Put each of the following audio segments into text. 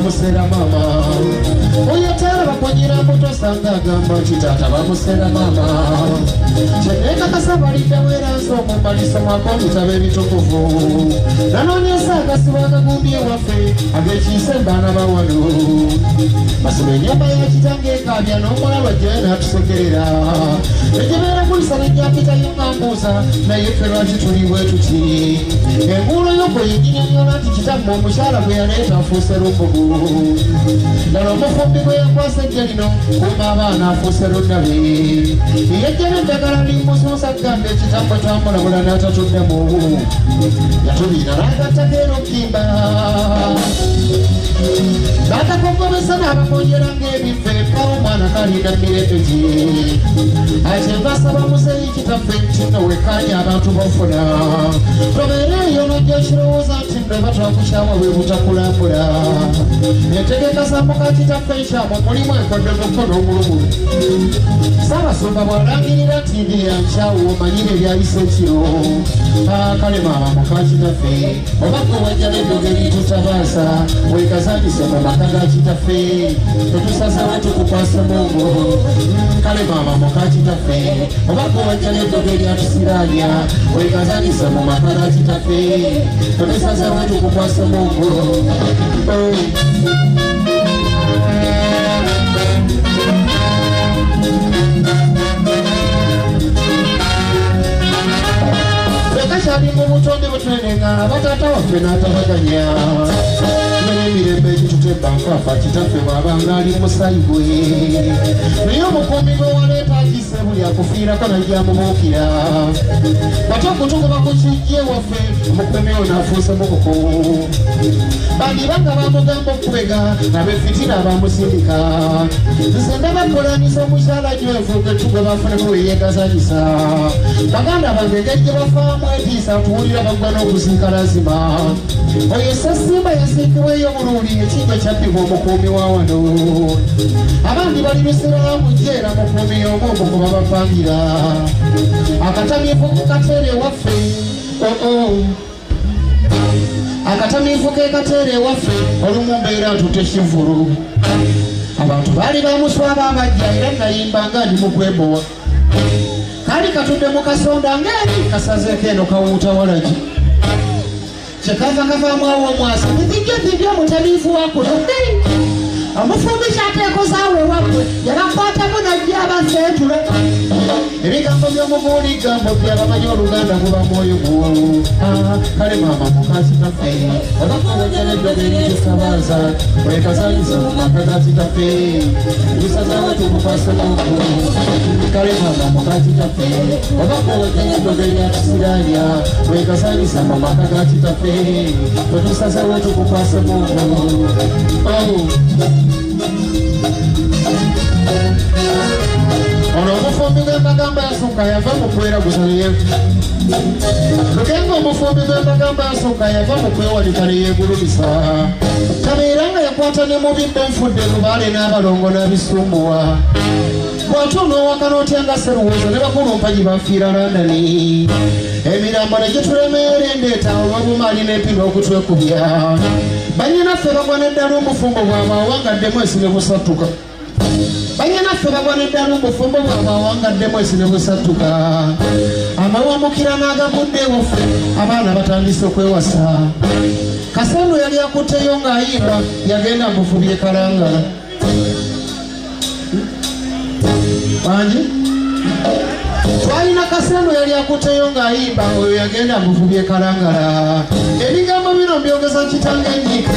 você era mamão bwanyira mutosanga agamba nti taata bamusera maama. Kyenekakasa baliddawo era nsoomu mbaliso mwaka omutabo ebitukuvu. Nanoonyesa agasibwa agagumbye waffe ag'ekiise mbaana bawano basoma enyamba ya kitange ekaabya n'omulaba gye naatusekerera egibeera kulisa nejjapitayo nga mbuuza naye ffe lwaki tuli bwe tuti? Enguulo y'okweyiginyonyola nti kitamme omukyala gwe yaleeta afuuse lumbugu ddala ombi you batakongobesa n'abamonyera ng'ebife pawo omwana kalina mirembe gye ate basaba muzeeyi kitaffe nti nno wekanya abantu bafuna tobeereeyo nojja kirowooza nti nno batwakukyawa bwe butakulambula entegeka za muka kitaffe nkyamu mulimu enkodde mukono omulumu saabasumba bw'alangirira nti ndi yankyawo omanyire ebyayise kiro kale maama muka kitaffe oba gwe wajja n'eddoga ebitutabaasa twesanyuse mu maka ga kitaffe tetusasewo tukukwasa mungu. Mm, kale maama muka kitaffe oba gwewajja n'eddogo eryatusiraanya wegazanyuse mu maka ga kitaffe tetusasewo tukukwasa mungu. Oh. Kasha ni mu mutonde butwenenga abatata waffe n'atabaganya emirembe egitutemba nkwapa kitaffe bw'abanga ali musayi gwe naye omukuumi gwe waleeta agise buli akufiirako najjamubuukira bate okutukuba ku kijje waffe omukuumi we n'afuuse mukuku bandibanga bamugamba okubega abefitina abamusindika nze ndabakolaniza omukyala nywevuga etugwe bafunemu weyegazanyisa baganda bange engeri gye bafaamu etiisa tuwulira bagwa n'okuziika lazima oyo sasimba yasiikiweeyo bululi ekijja kyaddibwa omukuumi wa wano abandi bali lusirayo mujeera mukuumi omu omukuba bapangira akatamyevu ku kateere waffe akatamiivu ke kateere ewaffe olumu mbeera ntute kivulu abantu baali bamuswaba abajja era nayimbanga ndi mukwebowa kali katudde mu kasonda ngeri kasazeeko eno kawuuta walagi kyekava kavaamu awo omwasa nzijjozijja omutamiivu wakuno omufumbi kyateekozaawe waggwe yabakwatamu najja abaseetula mubuliga mubyala banyooluganda muba mwoyo gwo kale mama mukasi kaffe olakawonyereddala erikisabaza olekasanyiza mu maka gaki kaffe tusazawo tumukwasanaku kale mama mukasi kaffe olakawonyereddala eryakisiranya olekasanyiza mu maka gaki kaffe tetusazawo oh. Yava mu kweraguza neyevu lugenga omufumbi gw'embagamba yasooka yava mu kwewalika neyeegulumisa kabeera nga yakwata ne mu bibbo nfudde lubaale n'abalongo n'abisumbuwa bw'atuuna owaka n'otya nga seruwooza ne bakulumpa gye bafiira landani emirambo ne gitulemeera endeeta olw'obumaali n'empina okutwekubya. Banyinaffe bagwa n'eddala omufumbo bwabwe awangaddemu esi ne busattuka banyinaffe bagwa n'eddala omufumbo bwabwe awangaddemu esi ne busattuka amawamukira n'agagudde ewaffe abaana batandise okwewasa. Kasendo yali akutteyo ng'ayimba yagenda mufubye kalangala wangi twalina kasendo yali akutteyo ng'ayimba oyo yagenda mufubye kalangala ebigambo bino mbyogeza kitange ennyike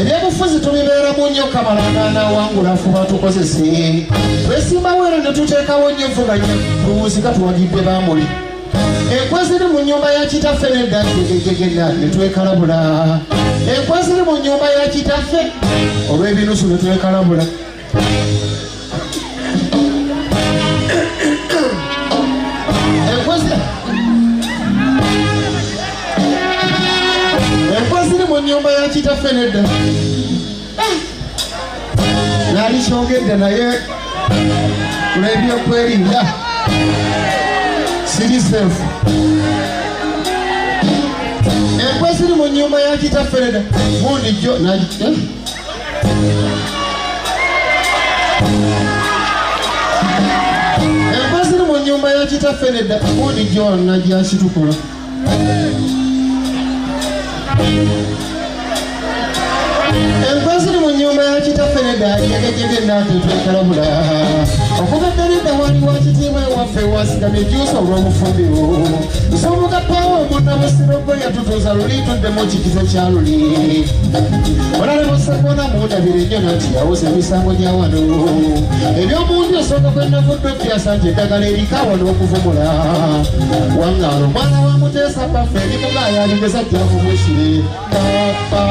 ebyobufuzi tubibeeramu nnyo kamalangana wangula fuba tukozese twesimbawo era ne tuteekawo nnyo envuganya tuwuzika tuwagidde bamuli enkwe ziri mu nnyumba ya kitaffe nedda gegegegena ne twekalabula. Enkwe ziri mu nnyumba ya kitaffe olw'ebinusu ne twekalabula ya kitaffe nedda naali kyogedde naye kulebyokwerinda siri seefu enkwe ziri mu nyumba ya kitaffe nedda mundi jo na- eh? enkwe ziri mu nyumba ya kitaffe nedda mundi jo najakitukula enkwe ziri mu nyumba ya kitaffe nedda jegejege natetwekalabula okubadde nedda wali wa kitiibwa ewaffe wasigamye juusa olw'obufumbiro nsomugapawo omuna busirogo yatutuuza luli tuddemu kikizo kya luli olale busakona mundabire nnyo nati yawusa emisango gya wano. Ebyomundi osooka kwe navudde obyasa nti eddagala erikaawa n'okuvumula wangaalo omwana wa muteesa baffe erimugaaya aligeza jjamumwesire papa